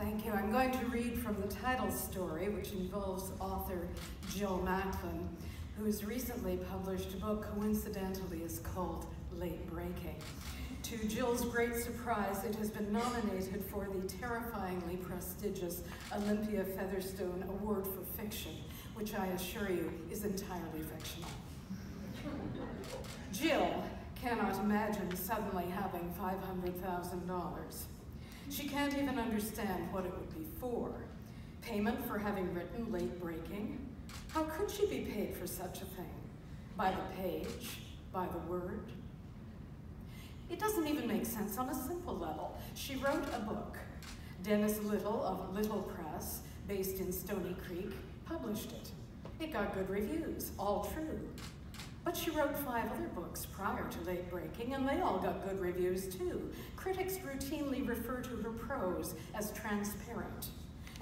Thank you. I'm going to read from the title story, which involves author Jill Macklin, who's recently published a book coincidentally is called Late Breaking. To Jill's great surprise, it has been nominated for the terrifyingly prestigious Olympia Featherstone Award for Fiction, which I assure you is entirely fictional. Jill cannot imagine suddenly having $500,000. She can't even understand what it would be for. Payment for having written late breaking? How could she be paid for such a thing? By the page? By the word? It doesn't even make sense on a simple level. She wrote a book. Dennis Little of Little Press, based in Stoney Creek, published it. It got good reviews, all true. But she wrote five other books prior to Late Breaking, and they all got good reviews too. Critics routinely refer to her prose as transparent,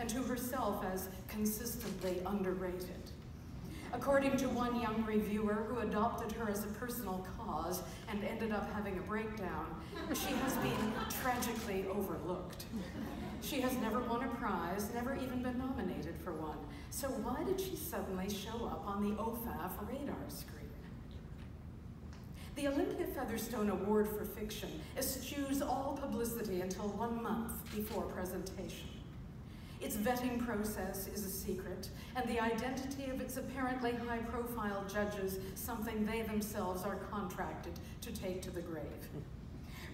and to herself as consistently underrated. According to one young reviewer who adopted her as a personal cause and ended up having a breakdown, she has been tragically overlooked. She has never won a prize, never even been nominated for one. So why did she suddenly show up on the OFAF radar screen? The Olympia Featherstone Award for Fiction eschews all publicity until one month before presentation. Its vetting process is a secret, and the identity of its apparently high-profile judges something they themselves are contracted to take to the grave.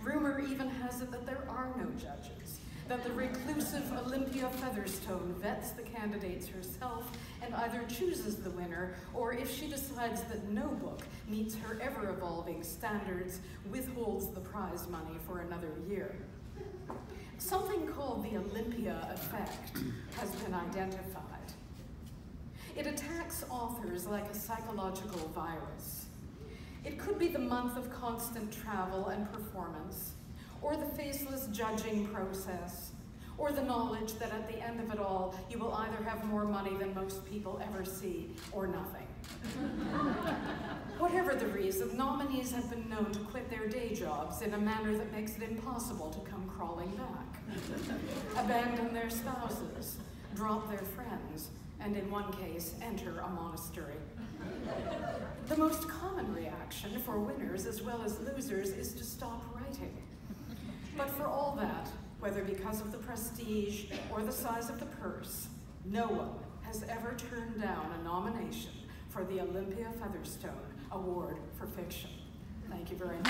Rumor even has it that there are no judges, that the reclusive Olympia Featherstone vets the candidates herself and either chooses the winner or if she decides that no book meets her ever-evolving standards, withholds the prize money for another year. Something called the Olympia effect has been identified. It attacks authors like a psychological virus. It could be the month of constant travel and performance, or the faceless judging process, or the knowledge that at the end of it all, you will either have more money than most people ever see, or nothing. Whatever the reason, nominees have been known to quit their day jobs in a manner that makes it impossible to come crawling back, abandon their spouses, drop their friends, and in one case, enter a monastery. The most common reaction for winners as well as losers is to stop writing. But for all that, whether because of the prestige or the size of the purse, no one has ever turned down a nomination for the Olympia Featherstone Award for Fiction. Thank you very much.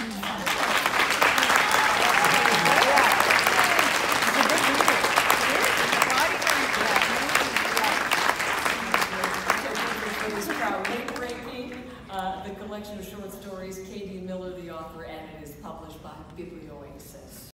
The collection of short stories, K.D. Miller, the author, and it is published by Biblioasis.